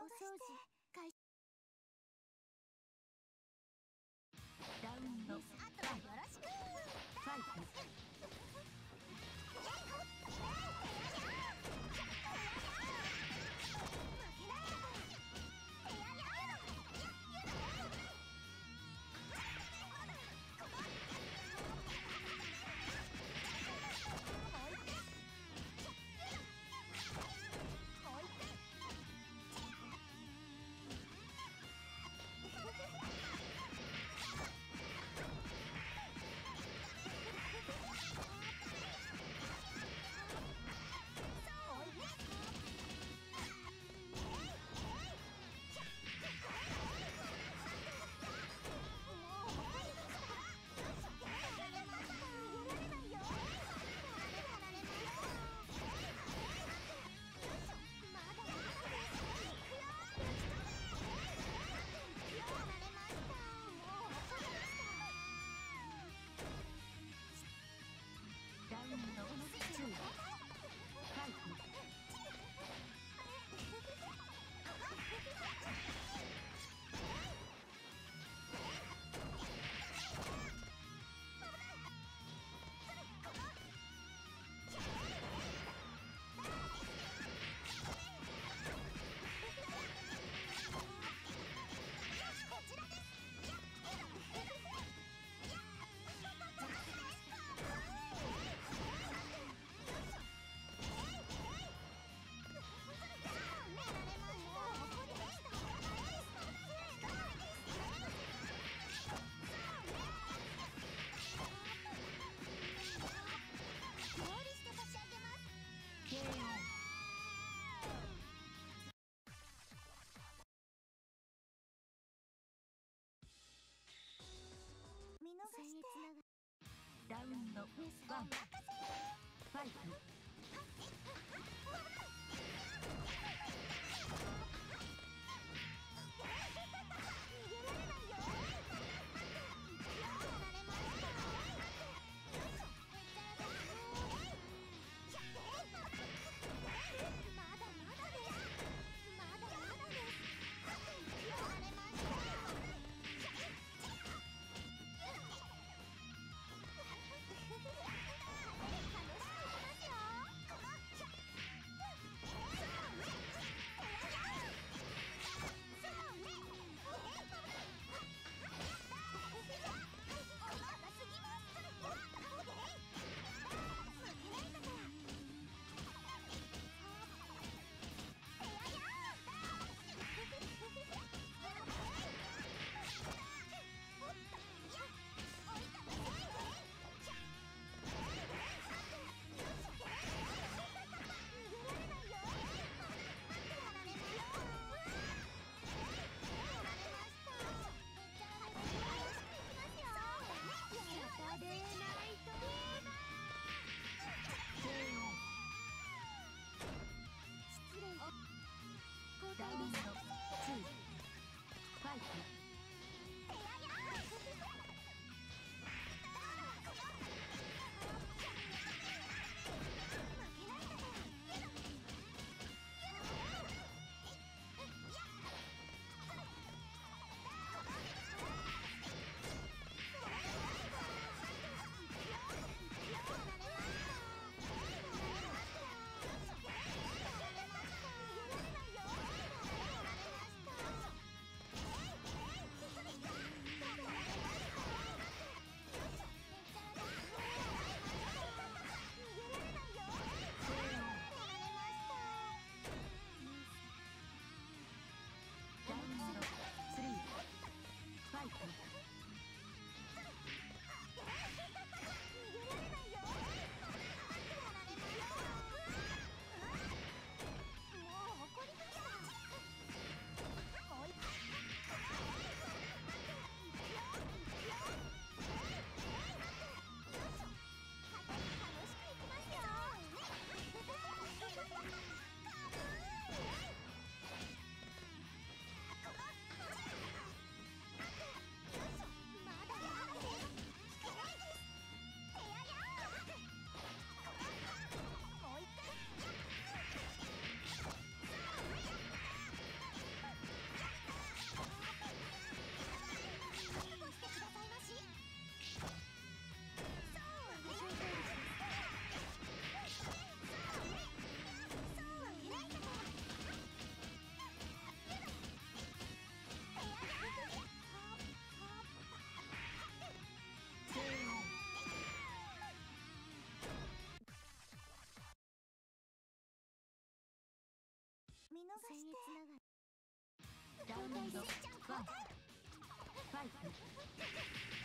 お掃除。too. ラウンド1ファイト戦につながるラウンド1ファイト。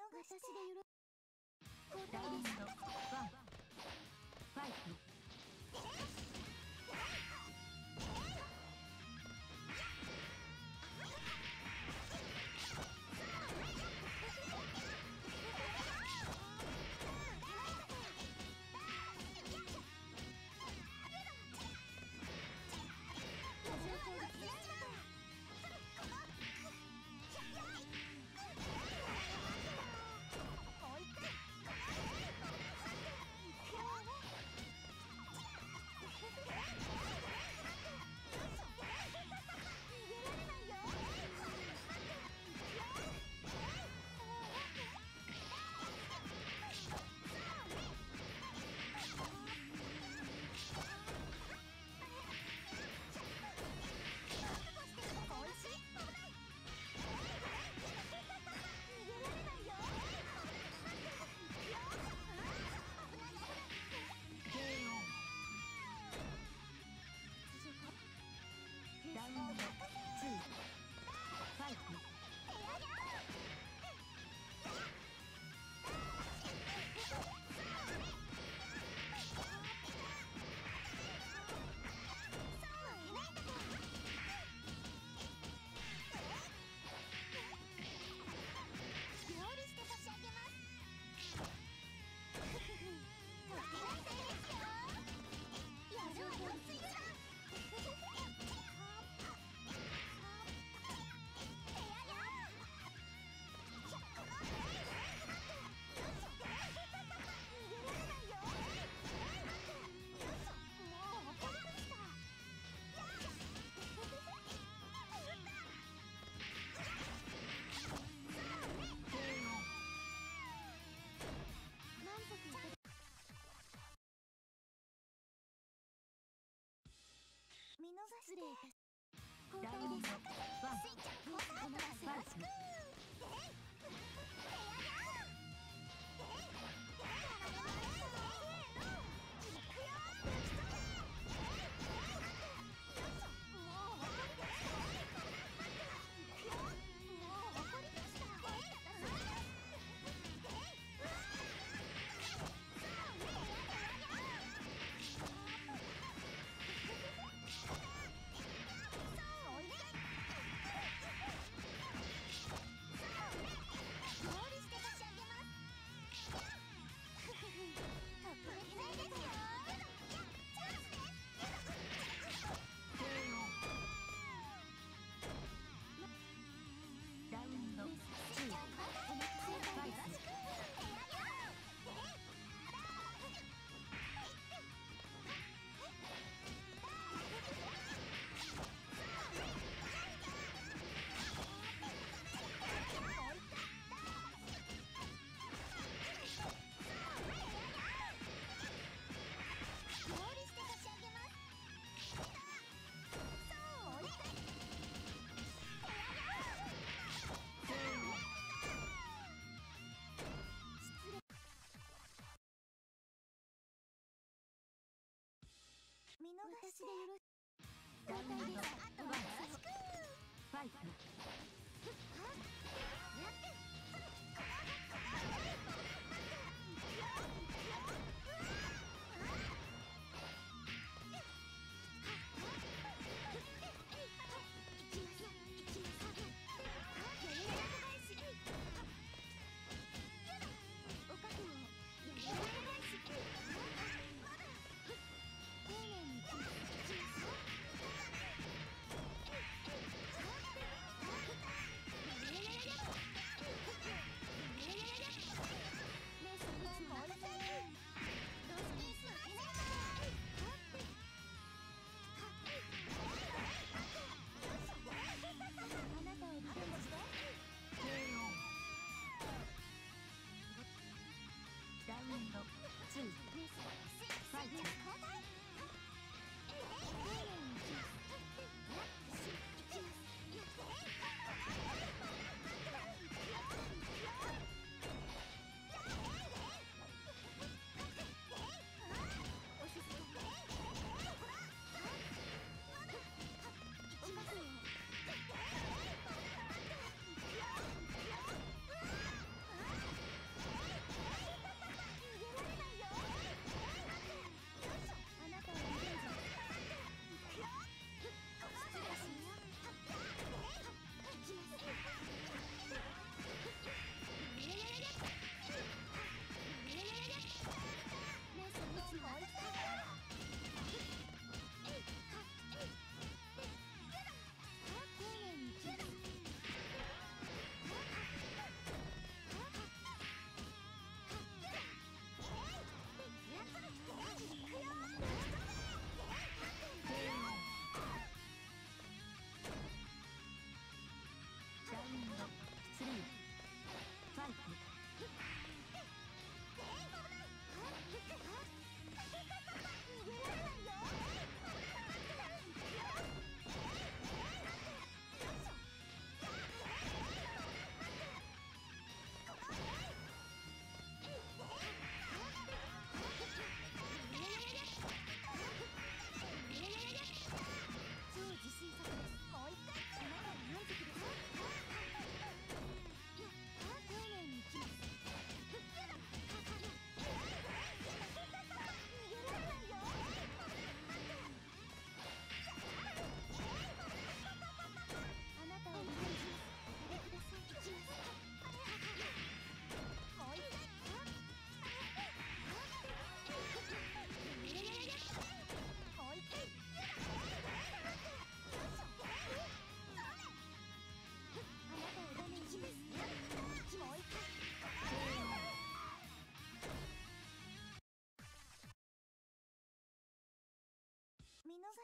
見逃して。私でよろ交代です逃して。ダイビンのワンワンワン見逃して。であとはよろしくファイト。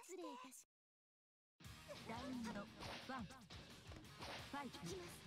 失礼いたしラウンドファイトきます。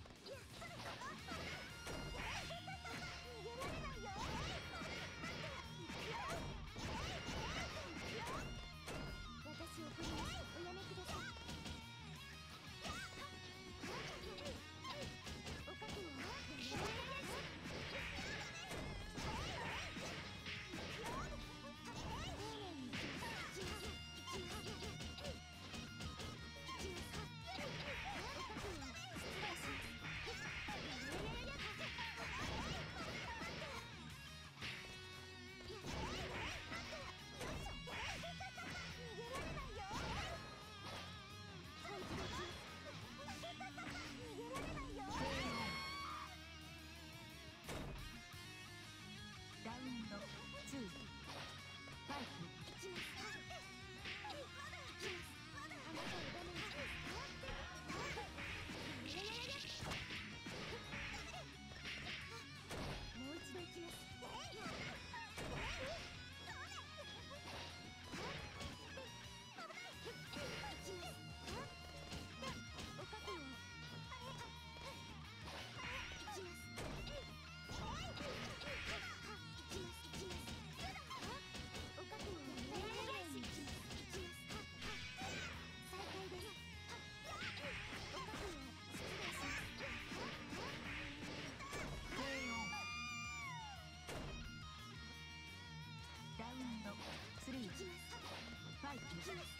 Just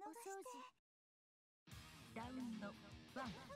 お掃除。ラウンド1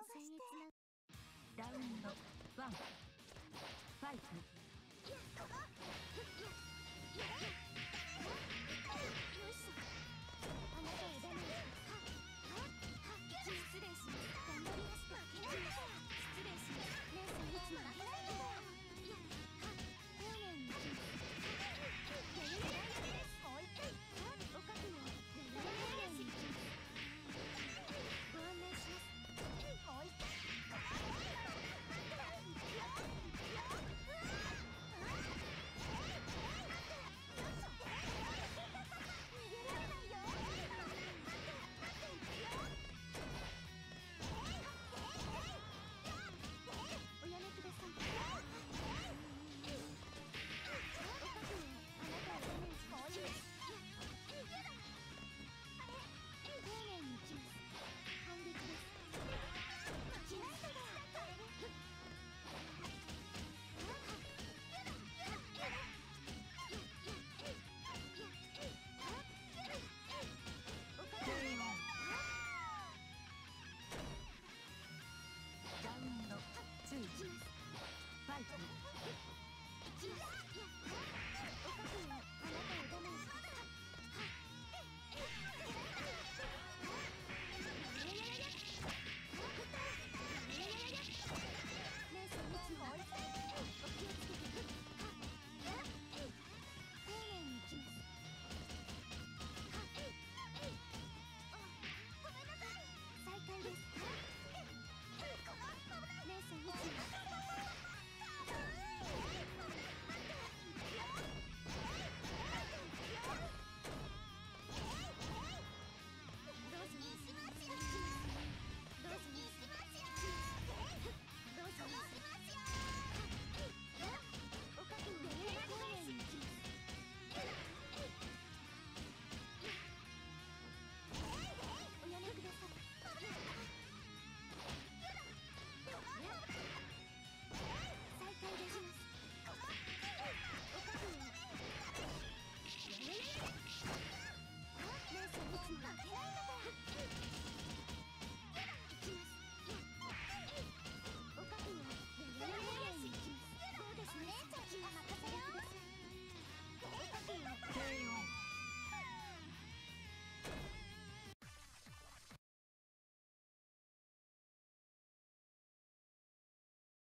逃して。ラウンド1ファイト